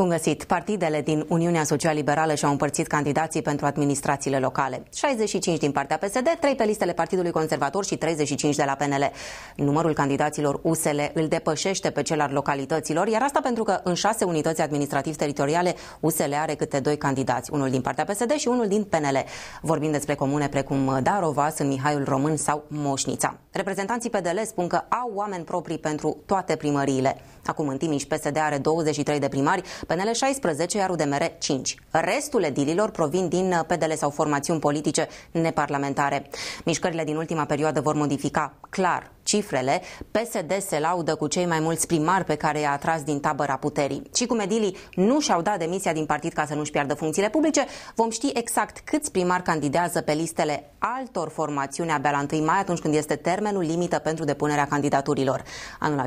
Bun găsit! Partidele din Uniunea Social-Liberală și-au împărțit candidații pentru administrațiile locale. 65 din partea PSD, 3 pe listele Partidului Conservator și 35 de la PNL. Numărul candidaților USL îl depășește pe cel al localităților, iar asta pentru că în șase unități administrativ-teritoriale USL are câte doi candidați, unul din partea PSD și unul din PNL. Vorbim despre comune precum Darova, sunt Mihaiul Român sau Moșnița. Reprezentanții PDL spun că au oameni proprii pentru toate primăriile. Acum în Timiș PSD are 23 de primari, PNL 16, iar UDMR 5. Restul edililor provin din uh, PDL sau formațiuni politice neparlamentare. Mișcările din ultima perioadă vor modifica clar cifrele. PSD se laudă cu cei mai mulți primari pe care i-a atras din tabăra puterii. Și cum edilii nu și-au dat demisia din partid ca să nu-și piardă funcțiile publice, vom ști exact câți primari candidează pe listele altor formațiuni abia la 1 mai, atunci când este termenul limită pentru depunerea candidaturilor. Anul